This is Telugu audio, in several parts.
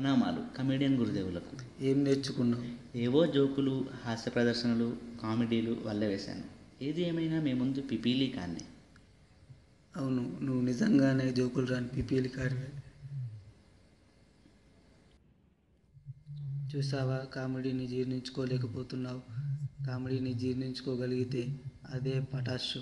ప్రణామాలు కమేడియన్ గురుదేవులకు. ఏం నేర్చుకున్నావు? ఏవో జోకులు హాస్య ప్రదర్శనలు కామెడీలు వల్ల వేశాను. ఏది ఏమైనా మీ ముందు పిపీలీ కాన్నే. అవును నువ్వు నిజంగానే జోకులు రాని పిపిఎల్ కాడివే. చూసావా కామెడీని జీర్ణించుకోలేకపోతున్నావు. కామెడీని జీర్ణించుకోగలిగితే అదే పటాస్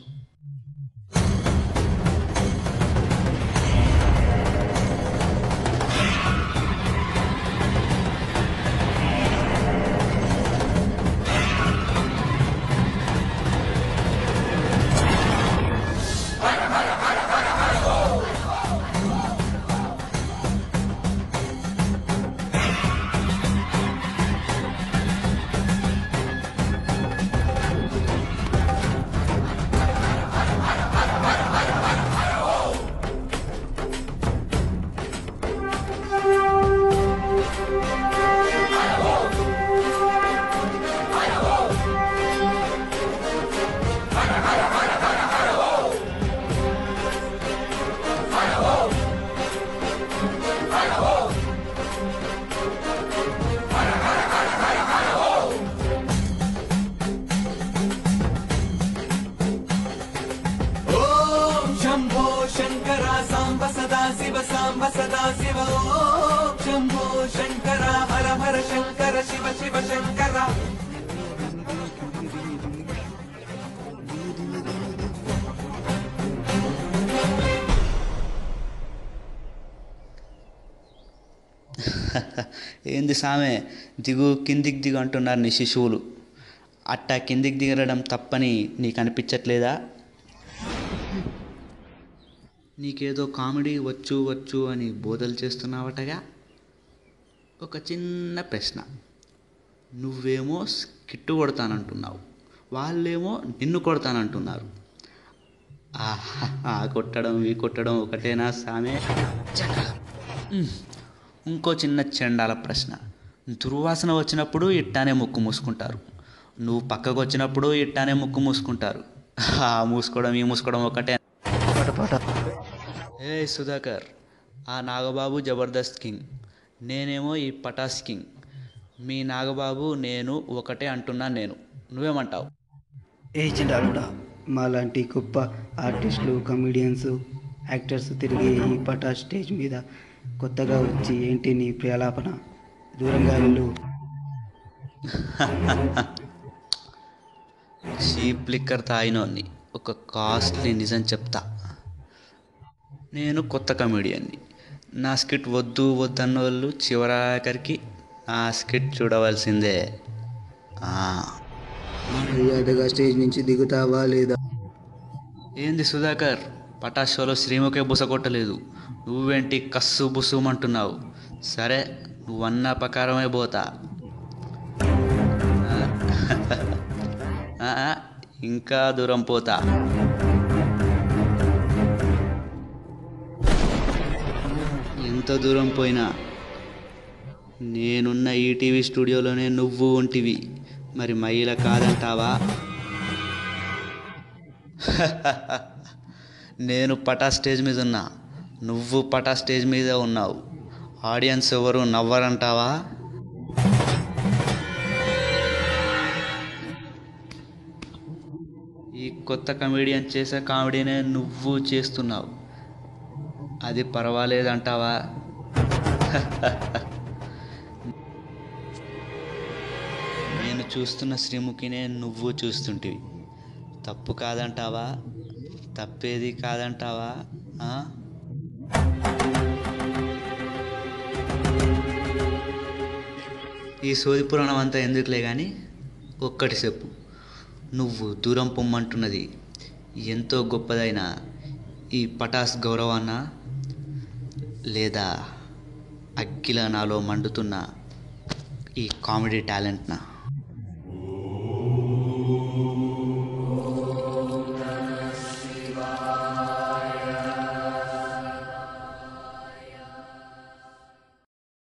శివ శంభో శంకర హర హర శంకర శివ శివ శంకర ఏంది సామె? దిగు కిందికి దిగు అంటున్నారు నీ శిశువులు. అట్టా కిందికి దిగడం తప్పని నీకు అనిపించట్లేదా నీకేదో కామెడీ వచ్చు వచ్చు అని బోధలు చేస్తున్నావటగా? ఒక చిన్న ప్రశ్న. నువ్వేమో స్కిట్టు కొడతానంటున్నావు. వాళ్ళేమో నిన్ను కొడతానంటున్నారు. ఆ ఆ కొట్టడం ఈ కొట్టడం ఒకటేనా సామె? ఇంకో చిన్న చెండాల ప్రశ్న. దుర్వాసన వచ్చినప్పుడు ఇట్టానే ముక్కు మూసుకుంటారు. నువ్వు పక్కకు వచ్చినప్పుడు ఇట్టానే ముక్కు మూసుకుంటారు. ఆ మూసుకోవడం ఈ మూసుకోవడం ఒకటే. ఏ సుధాకర్ ఆ నాగబాబు జబర్దస్త్ కింగ్. నేనేమో ఈ పటాస్ కింగ్. మీ నాగబాబు నేను ఒకటే అంటున్నా నేను. నువ్వేమంటావు? ఏ చిండాలుడా మాలాంటి గొప్ప ఆర్టిస్టులు కమెడియన్స్ యాక్టర్స్ తిరిగి ఈ పటా స్టేజ్ మీద కొత్తగా వచ్చి ఏంటి నీ ప్రలాపన? దూరంగా వెళ్ళు. చీప్ లిక్కర్ తాగినోన్ని ఒక కాస్ట్లీ నిజం చెప్తా. నేను కొత్త కమెడియన్ని నా స్కిట్ వద్దు వద్దన్న వాళ్ళు చివరాఖరికి నా స్కిట్ చూడవలసిందే. మర్యాదగా స్టేజ్ నుంచి దిగుతావా లేదా? ఏంది సుధాకర్? పటాస్ షోలో శ్రీముఖే బుస కొట్టలేదు. నువ్వేంటి కస్సు బుసుమంటున్నావు సరే నువ్వన్న ప్రకారమే పోతా. ఇంకా దూరం పోతా. ఎంత దూరం పోయినా నేనున్న ఈటీవీ స్టూడియోలోనే నువ్వు ఉంటివి. మరి మహిళ కాదంటావా? నేను పటా స్టేజ్ మీద ఉన్నా. నువ్వు పటా స్టేజ్ మీద ఉన్నావు. ఆడియన్స్ ఎవరు నవ్వరంటావా? ఈ కొత్త కమెడియన్ చేసే కామెడీనే నువ్వు చేస్తున్నావు. అది పర్వాలేదంటావా? నేను చూస్తున్న శ్రీముఖినే నువ్వు చూస్తుంటివి. తప్పు కాదంటావా? తప్పేది కాదంటావా? ఈ సోది పురాణం అంతా ఎందుకులే కానీ ఒక్కటి చెప్పు. నువ్వు దూరం పొమ్మంటున్నది ఎంతో గొప్పదైన ఈ పటాస్ గౌరవాన్న? లేదా అగ్గిల నాలో మండుతున్న ఈ కామెడీ టాలెంట్న?